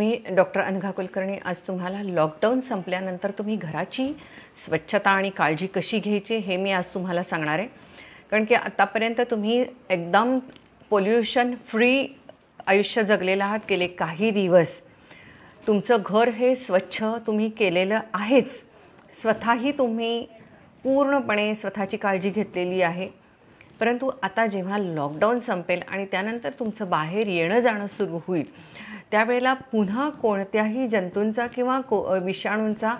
मी doctor Anagha Kulkarni आज तुम्हाला lockdown संपल्यानंतर तुम्ही घराची स्वच्छता आणि काळजी कशी घ्यायची हे मी आज तुम्हाला सांगणार आहे. कारण की आतापर्यंत तुम्ही एकदम पोल्युशन फ्री आयुष्य जगलेलं आहात गेले काही दिवस. तुमचं घर हे स्वच्छ तुम्ही केलेलं आहेच. स्वतःही तुम्ही पूर्णपणे स्वतःची काळजी घेतलेली आहे. परंतु आता जेव्हा लॉकडाऊन संपेल आणि त्यानंतर तुमचं बाहेर येणं जाणं सुरू होईल त्यावेळेला पुन्हा कोणत्याही जंतूंचा किंवा को विषाणूंचा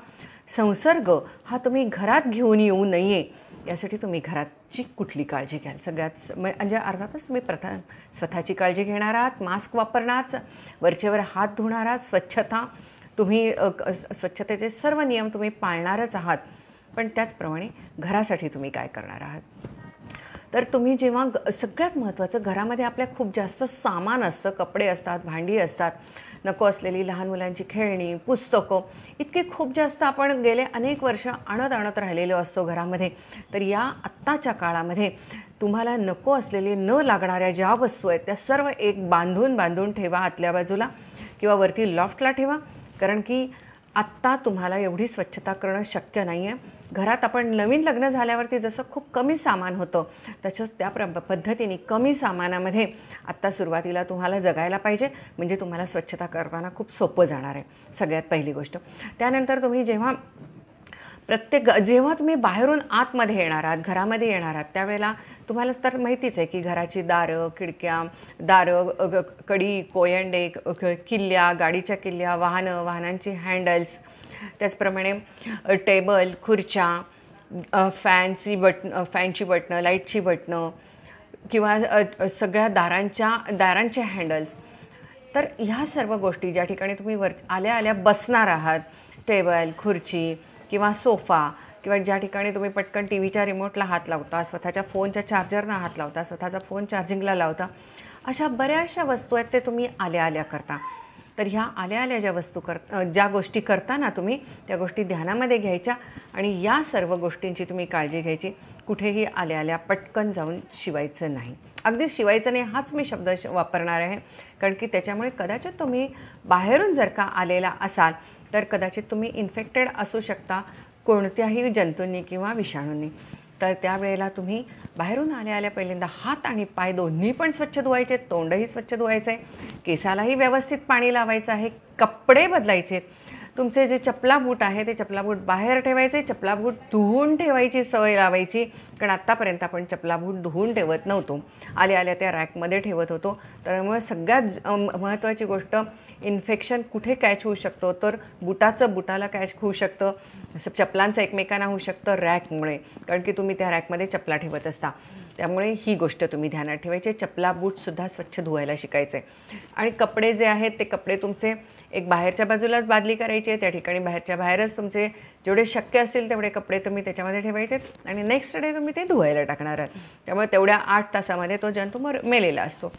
संसर्ग हा तुम्ही घरात घेऊन येऊ नये यासाठी तुम्ही घराची कुठली काळजी घ्याल? सगळ्यात म्हणजे अर्थातच तुम्ही प्रथम स्वतःची काळजी घेणार आहात मास्क वापरणार वरचेवर हात धुणार आहात स्वच्छता तुम्ही स्वच्छतेचे सर्व नियम तुम्ही पाळणारच आहात पण त्याचप्रमाणे घरासाठी तुम्ही काय करणार आहात? तर तुम्ही जेव्हा सगळ्यात महत्त्वाचं घरामध्ये आपल्या खूप जास्त सामान असतं कपडे असतात भांडी असतात नको असलेली लहान मुलांची खेळणी पुस्तकं इतके खूप जास्त आपण गेले अनेक वर्ष आणत आणत राहिलेलो असतो घरामध्ये. तर या आत्ताच्या काळामध्ये तुम्हाला नको असलेले न लागणाऱ्या ज्या वस्तू आहेत त्या सर्व एक बांधून बांधून ठेवा आतल्या बाजूला किंवा वरती लॉफ्टला ठेवा. कारण की आत्ता तुम्हाला एवढी स्वच्छता करणं शक्य नाही आहे घरात आपण नवीन लग्न झाल्यावरती जसं खूप कमी सामान होतं तसंच त्या प्र पद्धतीने कमी सामानामध्ये आत्ता सुरुवातीला तुम्हाला जगायला पाहिजे. म्हणजे तुम्हाला स्वच्छता करताना खूप सोपं जाणार आहे. सगळ्यात पहिली गोष्ट. त्यानंतर तुम्ही जेव्हा प्रत्येक जेव्हा तुम्ही बाहेरून आतमध्ये येणार आहात घरामध्ये येणार आहात त्यावेळेला तुम्हाला तर माहितीच आहे की घराची दारं खिडक्या दारं कडी कोयंडे किल्ल्या गाडीच्या किल्ल्या वाहनं वाहनांची हँडल्स त्याचप्रमाणे टेबल खुर्च्या फॅनची बटणं फॅनची बटणं लाईटची बटणं किंवा सगळ्या दारांच्या दारांचे हँडल्स. तर ह्या सर्व गोष्टी ज्या ठिकाणी तुम्ही वर आल्या आल्या बसणार आहात टेबल खुर्ची किंवा सोफा किंवा ज्या ठिकाणी तुम्ही पटकन टी व्हीच्या रिमोटला हात लावता स्वतःच्या फोनच्या चार्जरना हात लावता स्वतःचा फोन चार्जिंगला लावता अशा बऱ्याचशा वस्तू आहेत ते तुम्ही आल्या आल्या करता. तर ह्या आल्या आल्या ज्या वस्तू कर ज्या गोष्टी करताना तुम्ही त्या गोष्टी ध्यानामध्ये घ्यायच्या आणि या सर्व गोष्टींची तुम्ही काळजी घ्यायची. कुठेही आल्या आल्या पटकन जाऊन शिवायचं नाही. अगदी शिवायचं नाही हाच मी शब्द वापरणार आहे. कारण की त्याच्यामुळे कदाचित तुम्ही बाहेरून जर का आलेला असाल तर कदाचित तुम्ही इन्फेक्टेड असू शकता कोणत्याही जंतूंनी किंवा विषाणूंनी. तर त्यावेळेला तुम्ही बाहेरून आल्या आल्या पहिल्यांदा हात आणि पाय दोन्ही पण स्वच्छ धुवायचे तोंडही स्वच्छ धुवायचं आहे केसालाही व्यवस्थित पाणी लावायचं आहे कपडे बदलायचे तुमचे जे चपला बूट आहे ते चपला बूट बाहेर ठेवायचे चपला बूट धुवून ठेवायची सवय लावायची. कारण आत्तापर्यंत आपण चपला बूट धुवून ठेवत नव्हतो. आल्या आल्या त्या रॅकमध्ये ठेवत होतो. त्यामुळे सगळ्यात महत्त्वाची गोष्ट इन्फेक्शन कुठे कॅच होऊ शकतो? तर बुटाचं बुटाला कॅच होऊ शकतं. चपलांचं एकमेकांना होऊ शकतं रॅकमुळे. कारण की तुम्ही त्या रॅकमध्ये चपला ठेवत असता. त्यामुळे ही गोष्ट तुम्ही ध्यानात ठेवायची. चपला बूटसुद्धा स्वच्छ धुवायला शिकायचे आणि कपडे जे आहेत ते कपडे तुमचे एक बाहेरच्या बाजूलाच बादली करायची आहे त्या ठिकाणी बाहेरच्या बाहेरच तुमचे जेवढे शक्य असतील तेवढे कपडे तुम्ही त्याच्यामध्ये ठेवायचे आणि नेक्स्ट डे तुम्ही ते धुवायला टाकणार आहात. त्यामुळे तेवढ्या आठ तासामध्ये तो जंतू मर मेलेला असतो.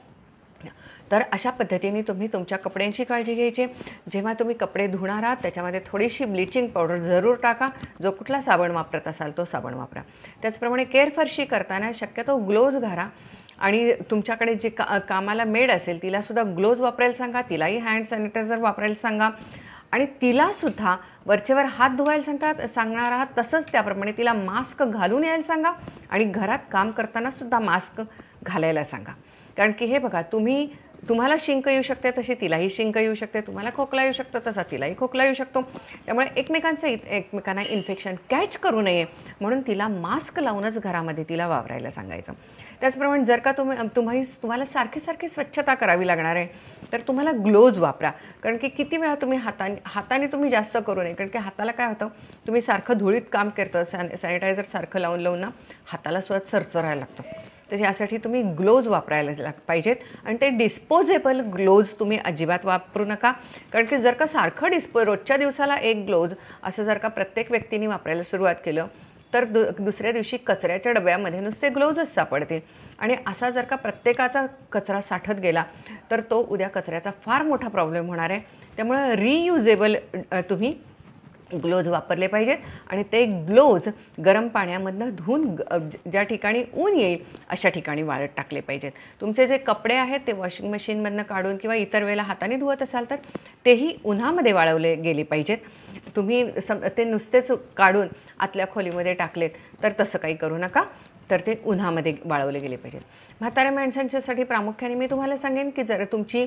तर अशा पद्धतीने तुम्ही तुमच्या कपड्यांची काळजी घ्यायची. जेव्हा तुम्ही कपडे धुणार आहात त्याच्यामध्ये थोडीशी ब्लिचिंग पावडर जरूर टाका. जो कुठला साबण वापरत असाल तो साबण वापरा. त्याचप्रमाणे केअरफरशी करताना शक्यतो ग्लोव्ज घाला. आणि तुमच्याकडे जे का कामाला मेड असेल तिलासुद्धा ग्लोव्ज वापरायला सांगा तिलाही हँड सॅनिटायझर वापरायला सांगा. आणि तिलासुद्धा वरचेवर हात धुवायला सांगतात सांगणार आहात तसंच त्याप्रमाणे तिला मास्क घालून यायला सांगा आणि घरात काम करतानासुद्धा मास्क घालायला सांगा. कारण की हे बघा तुम्ही तुम्हाला शिंक येऊ शकते तशी तिलाही शिंक येऊ शकते तुम्हाला खोकला येऊ शकतो तसा तिलाही खोकला येऊ शकतो. त्यामुळे एकमेकांचं एकमेकांना इन्फेक्शन कॅच करू नये म्हणून तिला मास्क लावूनच घरामध्ये तिला वावरायला सांगायचं. त्याचप्रमाणे जर का तुम्ही तुम्ही तुम्हाला सारखी सारखी स्वच्छता करावी लागणार आहे तर तुम्हाला ग्लोव्ज वापरा. कारण की किती वेळा तुम्ही हाताने हाताने तुम्ही जास्त करू नये. कारण की हाताला काय होतं तुम्ही सारखं धुळीत काम करतं सॅन सॅनिटायझर सारखं लावून लावून ना हाताला सुद्धा चरचरायला लागतं. तर यासाठी तुम्ही ग्लोव्ज वापरायला लाग पाहिजेत. आणि ते डिस्पोजेबल ग्लोव्ज तुम्ही अजिबात वापरू नका. कारण की जर का सारखं डिस्पो रोजच्या दिवसाला एक ग्लोव्ज असं जर का प्रत्येक व्यक्तीने वापरायला सुरुवात केलं तर दु दुसऱ्या दिवशी कचऱ्याच्या डब्यामध्ये नुसते ग्लोव्जच सापडतील. आणि असा जर का प्रत्येकाचा कचरा साठत गेला तर तो उद्या कचऱ्याचा फार मोठा प्रॉब्लेम होणार आहे. त्यामुळं रियुजेबल तुम्ही ग्लोज वापरले पाहिजेत आणि ते ग्लोज गरम पाण्यामधनं धुवून ग- ज्या ठिकाणी ऊन येईल अशा ठिकाणी वाळत टाकले पाहिजेत. तुमचे जे कपडे आहेत ते वॉशिंग मशीनमधनं काढून किंवा इतर वेळेला हाताने धुवत असाल तर तेही उन्हामध्ये वाळवले गेले पाहिजेत. तुम्ही सम ते नुसतेच काढून आतल्या खोलीमध्ये टाकलेत तर तसं काही करू नका. तर ते उन्हामध्ये वाळवले गेले पाहिजेत म्हाताऱ्या माणसांच्यासाठी प्रामुख्याने मी तुम्हाला सांगेन की जर तुमची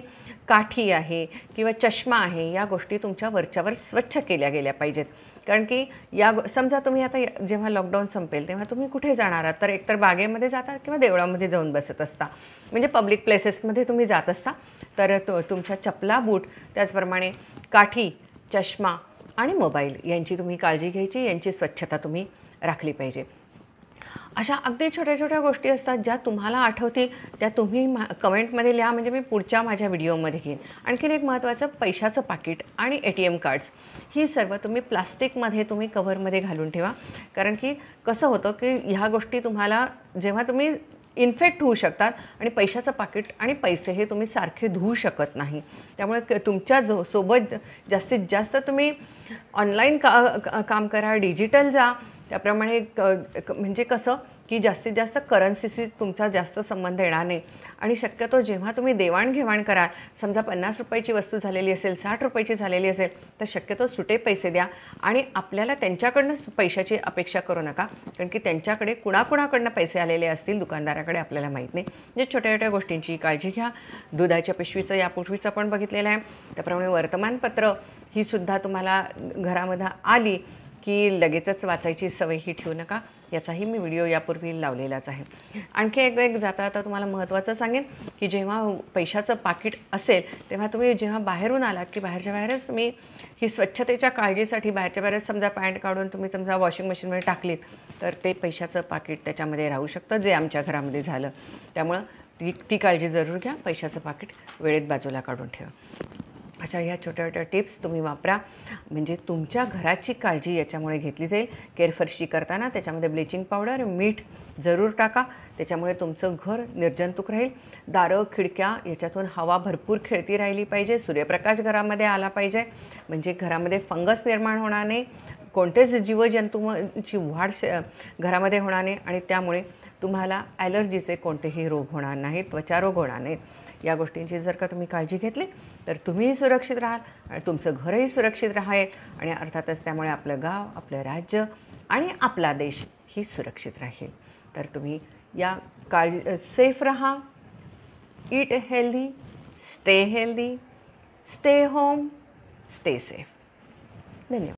काठी आहे किंवा चष्मा आहे या गोष्टी तुमच्या वरच्यावर स्वच्छ केल्या गेल्या पाहिजेत. कारण की या समजा तुम्ही आता जेव्हा लॉकडाऊन संपेल तेव्हा तुम्ही कुठे जाणार आहात? तर एकतर बागेमध्ये जाता किंवा देवळामध्ये जाऊन बसत असता. म्हणजे पब्लिक प्लेसेसमध्ये तुम्ही जात असता. तर तो तुमच्या चपला बूट त्याचप्रमाणे काठी चष्मा आणि मोबाईल यांची तुम्ही काळजी घ्यायची यांची स्वच्छता तुम्ही राखली पाहिजे. अशा अगदी छोट्या छोट्या गोष्टी असतात ज्या तुम्हाला आठवतील त्या तुम्ही मा कमेंटमध्ये लिहा म्हणजे मी पुढच्या माझ्या व्हिडिओमध्ये घेईन. आणखीन एक महत्त्वाचं पैशाचं पाकिट आणि ए टी एम कार्ड्स. ही सर्व तुम्ही प्लास्टिकमध्ये तुम्ही कव्हरमध्ये घालून ठेवा. कारण की कसं होतं की ह्या गोष्टी तुम्हाला जेव्हा तुम्ही इन्फेक्ट होऊ शकतात आणि पैशाचं पाकिट आणि पैसे हे तुम्ही सारखे धुवू शकत नाही. त्यामुळे क- तुमच्या जो सोबत जास्तीत जास्त तुम्ही ऑनलाईन का का- काम करा डिजिटल जा. त्याप्रमाणे क- म्हणजे कसं की जास्तीत जास्त करन्सीशी तुमचा जास्त संबंध येणार नाही. आणि शक्यतो जेव्हा तुम्ही देवाणघेवाण कराल समजा पन्नास रुपयाची वस्तू झालेली असेल साठ रुपयाची झालेली असेल तर शक्यतो सुटे पैसे द्या. आणि आपल्याला त्यांच्याकडनं पैशाची अपेक्षा करू नका. कारण की त्यांच्याकडे कुणाकुणाकडनं पैसे आलेले असतील दुकानदाराकडे आपल्याला माहीत नाही. म्हणजे छोट्या छोट्या गोष्टींची काळजी घ्या. दुधाच्या पिशवीचं यापूर्वीचं पण बघितलेलं आहे. त्याप्रमाणे वर्तमानपत्र ही सुद्धा तुम्हाला घरामध्ये आली की लगेचच वाचायची सवय ही ठेवू नका. याचाही मी व्हिडिओ यापूर्वी लावलेलाच आहे. आणखी एक एक जाता आता तुम्हाला महत्त्वाचं सांगेन की जेव्हा पैशाचं पाकिट असेल तेव्हा तुम्ही जेव्हा बाहेरून आलात की बाहेरच्या बाहेरच तुम्ही ही स्वच्छतेच्या काळजीसाठी बाहेरच्या बाहेरच समजा पॅन्ट काढून तुम्ही समजा वॉशिंग मशीनमध्ये टाकलीत तर ते पैशाचं पाकिट त्याच्यामध्ये राहू शकतं जे आमच्या घरामध्ये झालं. त्यामुळं ती ती काळजी जरूर घ्या. पैशाचं पाकिट वेळेत बाजूला काढून ठेवा. अशा ह्या छोट्या छोट्या टिप्स तुम्ही वापरा. म्हणजे तुमच्या घराची काळजी याच्यामुळे घेतली जाईल. केरफरशी करताना त्याच्यामध्ये ब्लिचिंग पावडर मीठ जरूर टाका. त्याच्यामुळे तुमचं घर निर्जंतुक राहील. दारं खिडक्या याच्यातून हवा भरपूर खेळती राहिली पाहिजे. सूर्यप्रकाश घरामध्ये आला पाहिजे. म्हणजे घरामध्ये फंगस निर्माण होणार नाही. कोणतेच जीवजंतूची वाढ श घरामध्ये होणार नाही आणि त्यामुळे तुम्हाला ॲलर्जीचे कोणतेही रोग होणार नाहीत त्वचारोग होणार नाहीत. या गोष्टींची जर का तुम्ही काळजी घेतली तर तुम्हीही सुरक्षित राहाल आणि तुमचं घरही सुरक्षित राहाल. आणि अर्थातच त्यामुळे आपलं गाव आपलं राज्य आणि आपला देश ही सुरक्षित राहील. तर तुम्ही या काळजी सेफ राहा. Eat healthy stay healthy stay home stay safe धन्यवाद.